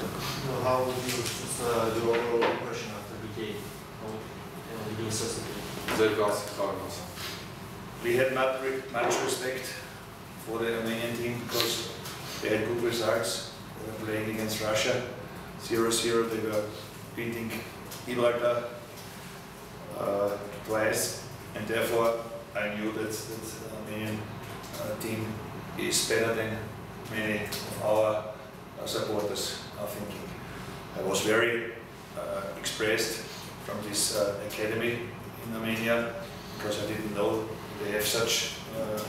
that. How would you assess uh, the overall operation after the game? How would you assess it? We had not re much respect for the Armenian team because they had good results. They were playing against Russia 0-0. They were beating Gibraltar uh, twice, and therefore I knew that the Armenian uh, team is better than many of our supporters are thinking. I was very uh, expressed from this uh, academy in Armenia because I didn't know they have such uh,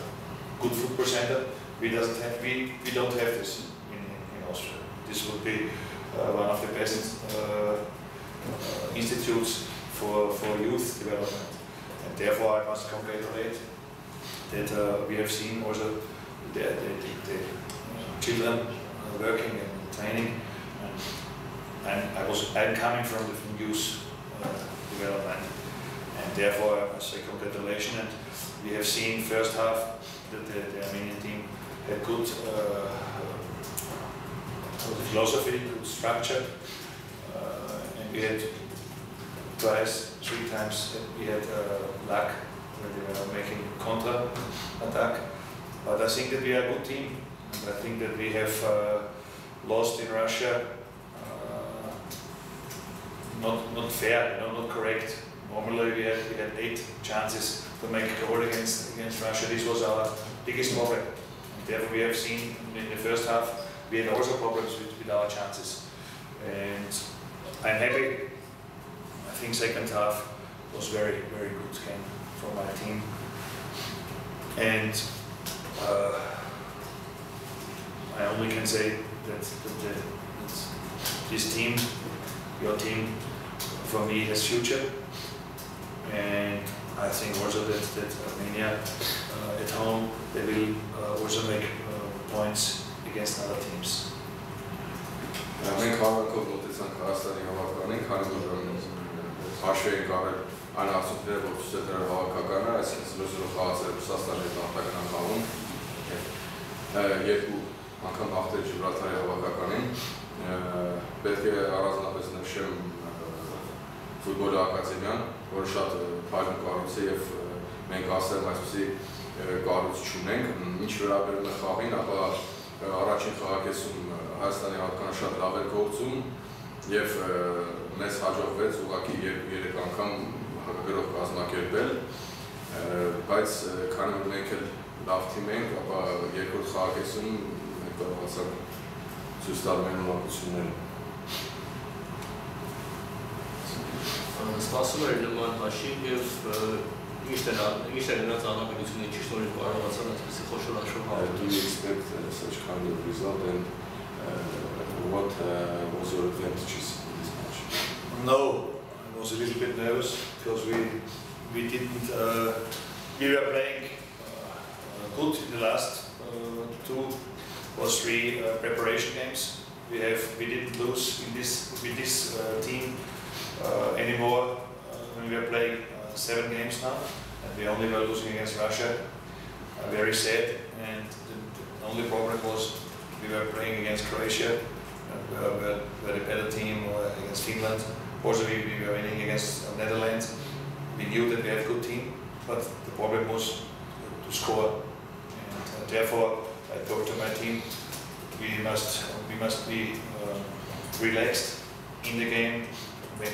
good football center. We doesn't have we, we don't have this in, in Austria. This would be uh, one of the best uh, uh, institutes for, for youth development. And therefore I must congratulate that uh, we have seen also the, the, the, the uh, children uh, working and training. And, and I was I'm coming from the youth uh, development, and therefore I say congratulations. And we have seen first half that the, the Armenian team had good uh, philosophy, good structure, uh, and we had twice, three times we had uh, luck when we were making counter attack. But I think that we are a good team, and I think that we have uh, lost in Russia. Uh, not not fair, you know, not correct. Normally we had we had eight chances to make a goal against against Russia. This was our biggest problem. And therefore, we have seen in the first half we had also problems with, with our chances. And I'm happy. I think second half was very very good game for my team. And uh, Only can say that, that, this team, your team, for me has future. And I think also that, that Armenia uh, at home, they will uh, also make uh, points against other teams. Մենք հավաքով մոտեցանք Հայաստանի հավաքականին, քանի որ հաշվի ենք առել այն արդյունքները, որ ցույց է տվել հավաքականը, այսինքն 0-0 խաղացել Ռուսաստանի հետ նախնական խաղում, երկու անգամ հաղթել Ջիբրալթարի հավաքականին, պետք է առանձնապես նշեմ ֆուտբոլի ակադեմիան, որը շատ փայլուն կառույց է եւ մենք ասեմ այսպեսի կառույց չունենք, ինչ վերաբերում է խաղին, ապա առաջին խաղակեսում Հայաստանի հավաքականը շատ լավ էր գործում եւ մեզ հաջողվեց ուղղակի երեք անգամ հակագրող կազմակերպել, բայց քանի որ մենք էլ լավ թիմ ենք, ապա երկրորդ խաղակեսում կարողացանք ցույց տալ մեր ունակությունները։ Սպասում էր նման հաշիվ եւ Ինչ է ինչ է նրանց անհավատությունը ինչի շնորհիվ կարողացան այսպեսի խոշոր Uh, Do you expect such kind of result and what was your advantages in this match? No, I was a little bit nervous because we we didn't uh, we were playing uh, good in the last uh, two or three uh, preparation games. We have we didn't lose in this with this uh, team uh, anymore uh, when we are playing uh, seven games now, and we only were losing against Russia. Uh, very sad, and the, the only problem was we were playing against Croatia, we were, were, the better team, against Finland. Also, we, we were winning against Netherlands. We knew that we had a good team, but the problem was to score. And therefore, I told to my team, we must we must be uh, relaxed in the game. When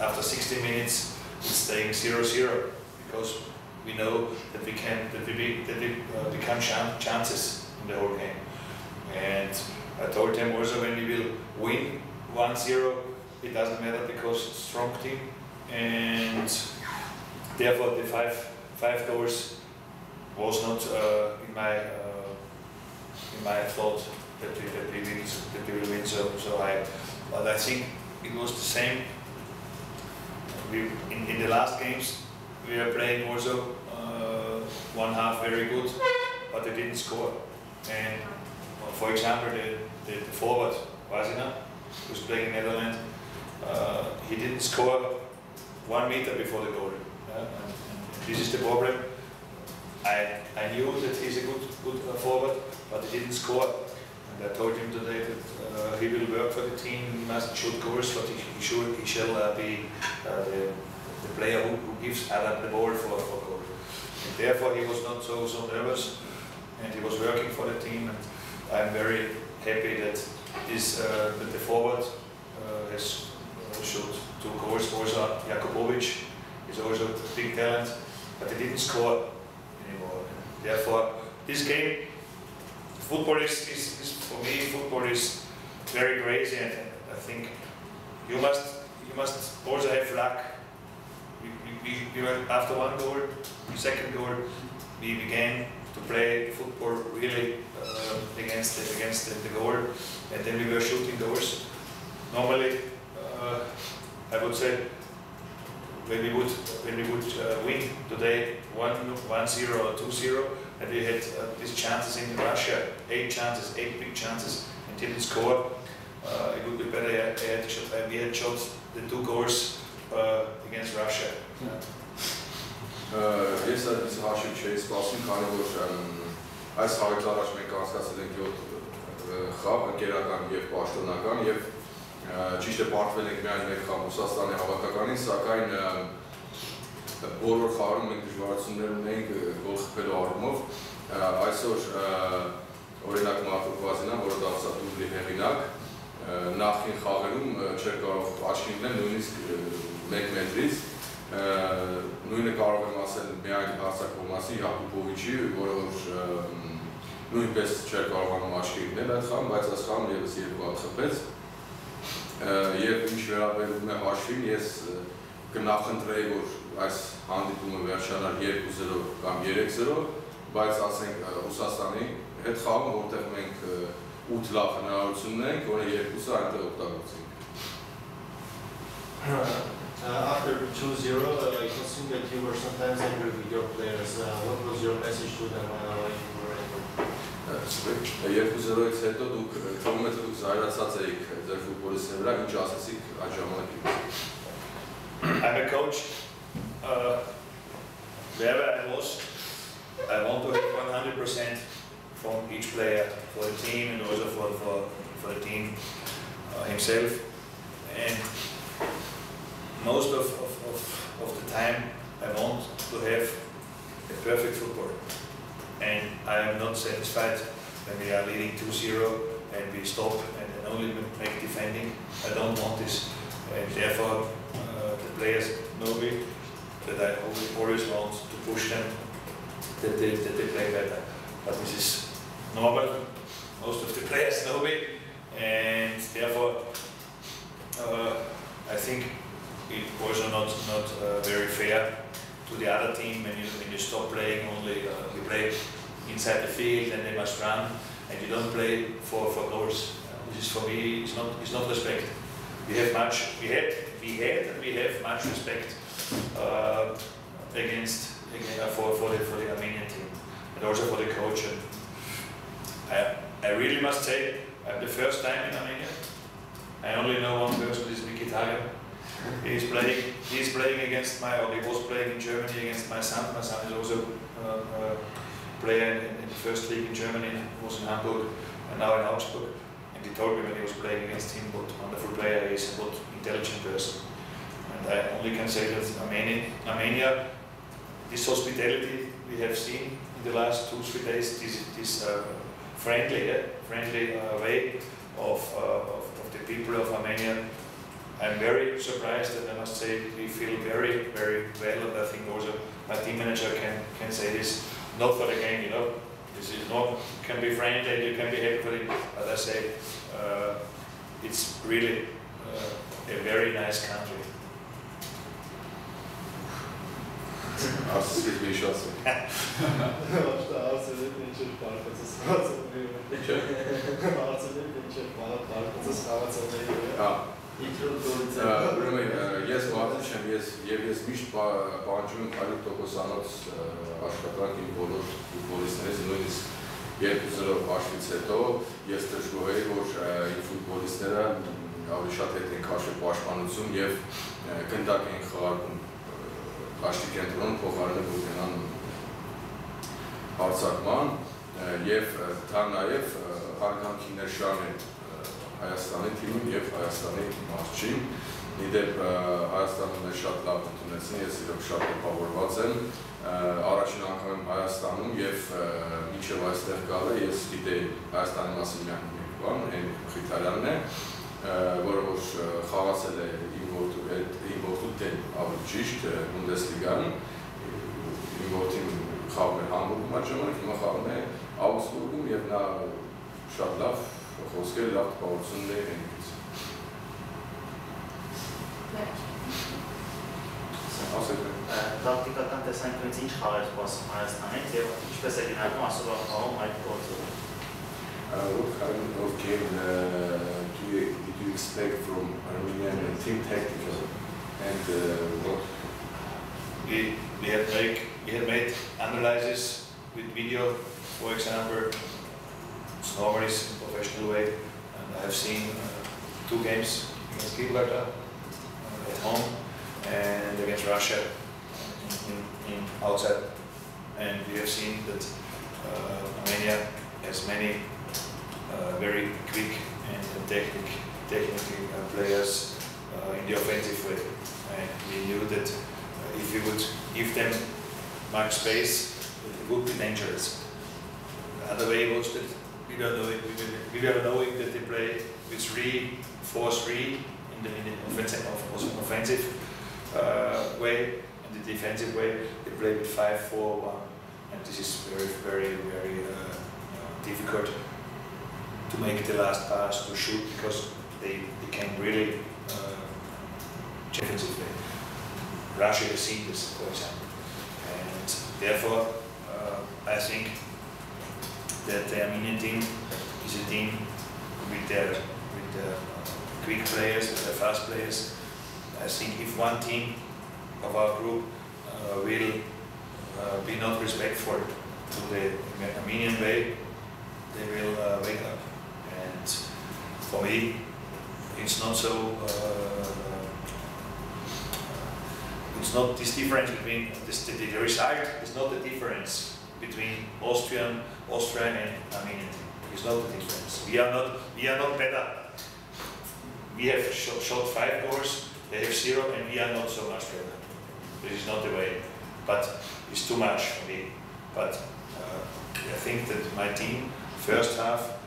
after 60 minutes, it's staying 0-0 because we know that we can that we that we uh, become chan- chances in the whole game. And I told them also when we will win 1-0, it doesn't matter because it's strong team. And therefore the five five goals was not uh, in my uh, my thought that we that we win that we will win so so high. But I think it was the same. We in, in the last games we were playing also uh, one half very good, but they didn't score. And uh, for example, the, the, the forward Kvasina, who's playing in Netherlands, uh, he didn't score one meter before the goal. Yeah? And, and this is the problem. I, I knew that he's a good good uh, forward, but he didn't score. And I told him today that uh, he will work for the team. He must shoot goals, but he, he should he shall uh, be uh, the, the player who, who gives Adam the ball for for goal. And therefore, he was not so so nervous, and he was working for the team. And I'm very happy that this uh, that the forward uh, has uh, shot two goals. Also, Jakupovic is also a big talent, but he didn't score anymore. And therefore, this game, football is, is, is for me, football is very crazy, and I think you must you must also have luck. We, we, we, we were after one goal, second goal, we began to play football really uh, against the, against the, the goal, and then we were shooting goals. Normally, uh, I would say when we would when we would uh, win today one one zero or two zero, and we had uh, these chances in Russia, eight chances, eight big chances, and didn't score. Uh, it would be better had, had shot, we had shot the two goals uh, against Russia. Ես այս հաշիվ չէի սպասում, քանի որ այս հավից առաջ մենք անցկացել ենք 7 խաղ, ընկերական եւ պաշտոնական եւ ճիշտ է պարտվել ենք միայն մեկ խաղ Ռուսաստանի հավաքականին, սակայն բոլոր խաղերում մենք դժվարություններ ունենք գոլ խփելու առումով։ Այսօր օրինակ Մարտուկ Վազինան, որը դարձավ դուբլի հեղինակ, նախին խաղերում չէր կարող աչքի ընկնել նույնիսկ 1 մետրից նույնը կարող եմ ասել միայն հարցակվող մասի Յակուբովիչի, որը որ նույնպես չէր կարողանում աչքի ընկնել այդ խաղում, բայց այս խաղում եւս երկու հատ խփեց։ Եվ ինչ վերաբերում է հաշվին, ես կնախընտրեի, որ այս հանդիպումը վերջանար 2-0 կամ 3-0, բայց ասենք Ռուսաստանի հետ խաղում, որտեղ մենք 8 լավ հնարավորություն ունենք, որը երկուսը այնտեղ օգտագործենք։ Uh, after 2-0, uh, I can see that you were sometimes angry with your players. Uh, what was your message to them uh, when you were angry? Երկու զրոյից հետո դուք թվում է թե դուք զայրացած էիք ձեր ֆուտբոլիստների վրա, ինչ ասացիք այդ ժամանակից։ I'm a coach. Uh, wherever I was, I want to have 100% from each player for the team and also for for, for the team uh, himself. And most of, of, of, of the time, I want to have a perfect football. And I am not satisfied when we are leading 2-0 and we stop and, and only make defending. I don't want this. And therefore, uh, the players know me, that I always, want to push them, that they, that they play better. But this is normal. Most of the players know me, and therefore, uh, I think it was not not uh, very fair to the other team when you when you stop playing only uh, you play inside the field and they must run and you don't play for for goals. Uh, this is for me it's not it's not respect. We have much we had we had and we have much respect uh, against, uh, for for the for the Armenian team and also for the coach. And I I really must say I'm the first time in Armenia. I only know one person, is Mkhitaryan. He's playing. He's playing against my. Or he was playing in Germany against my son. My son is also uh, uh, player in, in the first league in Germany. Was in Hamburg and now in Augsburg. And he told me when he was playing against him what wonderful player he is what intelligent person. And I only can say that Armenia, Armenia, this hospitality we have seen in the last two three days. This this uh, friendly, eh, friendly uh, way of, uh, of of the people of Armenia I'm very surprised and I must say we feel very, very well and I think also my team manager can, can say this, not for the game, you know, this is not, can be friendly, you can be happy but I say uh, it's really uh, a very nice country. Ասես մի շասը։ Başta Arsenal'in için parçası sağlatılıyor. Չէ։ Arsenal'in için parçası sağlatılıyor. Հա։ Իտրուտ Ուրեմն ես մարդը չեմ, ես եւ ես միշտ պահանջում եմ 100%-անոց աշխատանք իմ բոլոր ֆուտբոլիստներից, նույնիսկ երկու զրով հաշվից հետո ես դժգոհ եի, որ իմ ֆուտբոլիստները ավելի շատ հետ են քաշել պաշտպանություն եւ գնդակ էին խաղարկում հաշվի կենտրոնում փոխարինը որ գնան հարցակման եւ դա նաեւ հարգանքի նշան է Հայաստանի թիմին եւ Հայաստանի մարզչին։ Իդեպ Հայաստանը մեզ շատ լավ ընդունեցին, ես իրոք շատ տպավորված եմ առաջին անգամ եմ Հայաստանում եւ մինչեւ այստեղ գալը ես գիտեի Հայաստանի մասին միայն մի բան, այն Խիթարյանն է, որը որ խաղացել է որդու հետ, իմ որդու դեմ ավելի ճիշտ Bundesliga-ն, իմ որդին խաղում էր Համբուրգում այդ ժամանակ, հիմա խաղում է Աուգսբուրգում եւ նա շատ լավ խոսքեր, լավ տպավորություններ են ինքից։ Ասեք տակտիկական տեսանկյունից ինչ խաղեր սպասում Հայաստանից եւ ինչպես է գնահատում ասորվա խաղում այդ գործը։ of game uh, do you did you expect from Armenian team tactical and uh, what? We, we had make we had made analyses with video, for example, Snorris in professional way, and I have seen uh, two games against Gibraltar uh, at home and against Russia in, in, in outside, and we have seen that uh, Armenia has many uh, very quick and technic, technically uh, players uh, in the offensive way, and we knew that uh, if we would give them much space, it would be dangerous. The other way was that we were knowing, we were, we were knowing that they play with three, four, three in the, in the offensive, offensive uh, way, and the defensive way they play with five, four, one, and this is very, very, very uh, difficult to make the last pass to shoot because they became really uh, defensively. Russia has seen this, for example, and therefore uh, I think that the Armenian team is a team with their with the quick players, with the fast players. I think if one team of our group uh, will uh, be not respectful to the Armenian way, they will uh, wake up. And for me, it's not so. Uh, it's not this difference between this, the, the result is not the difference between Austrian, Austrian and Armenian. It's not the difference. We are not. We are not better. We have shot, shot five goals. They have zero, and we are not so much better. This is not the way. But it's too much for me. But uh, I think that my team, first half,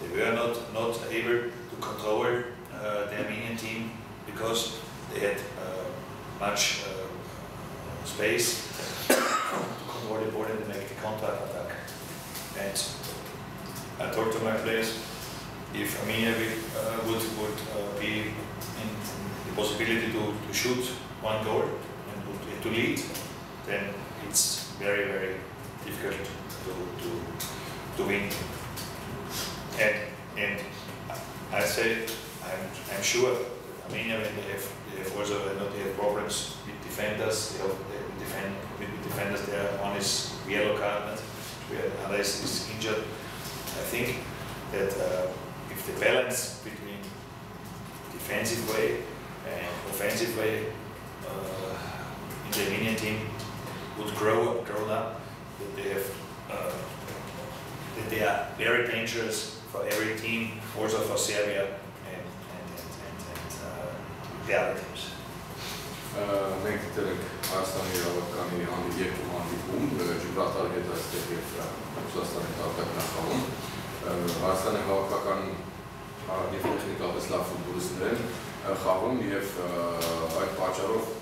they were not, not able to control uh, the Armenian team because they had uh, much uh, space to control the ball and make the counter attack. And I talked to my players if Armenia uh, would, would be in the possibility to, to shoot one goal and would, to lead, then it's very, very difficult to, to, to win. And, and I say, I'm, I'm sure Armenia, when they have, also, I know they have problems with defenders, they have, they defend, with defenders there, one is yellow card, and the other is, is injured. I think that uh, if the balance between defensive way and offensive way uh, in the Armenian team would grow, grow up, that they have, uh, that they are very dangerous for every team, also for Serbia and, and, and, and, uh, the other teams. մենք դեռ ենք Հայաստանի իրավականի հանդի երկու հանդիպում, Ջիբրալտարի հետ այստեղ եւ Ռուսաստանի քաղաքականախաղում։ Հայաստանի հավաքական եւ տեխնիկապես լավ ֆուտբոլիստներ են խաղում եւ այդ պատճառով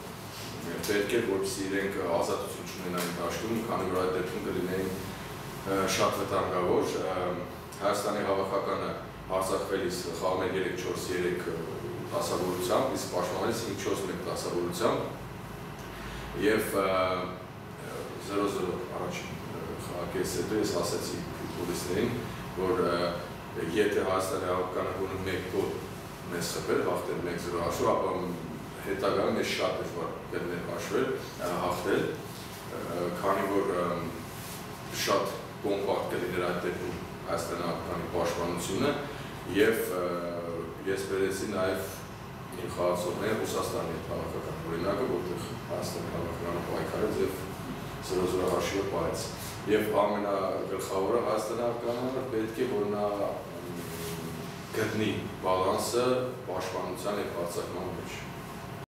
պետք է որպեսզի իրենք ազատություն ունենային դաշտում, քանի որ այդ դեպքում կլինեին շատ վտանգավոր։ Հայաստանի հավաքականը հարցակվելիս խաղում է 3-4-3 դասավորությամբ, իսկ պաշտպանելիս 5-4-1 դասավորությամբ եւ 0-0 առաջին խաղակից հետո ես ասացի ֆուտբոլիստներին, որ եթե Հայաստանի հավաքականը գոնե 1 գոլ մեզ խփել, հաղթել 1-0 հաշվով, ապա հետագայում ես շատ դժվար կլիներ հաշվել, հաղթել, քանի որ շատ կոմպակտ կլիներ այդ դեպքում Հայաստանի հավաքականի պաշտպանությունը եւ ես բերեցի նաեւ իմ խաղացողները Ռուսաստանի քաղաքական օրինակը, որտեղ Հայաստանի քաղաքականը պայքարեց եւ 0-0 հաշիվը պահեց։ Եվ ամենագլխավորը Հայաստանի քաղաքականը պետք է որ նա գտնի բալանսը պաշտպանության եւ հարձակման մեջ։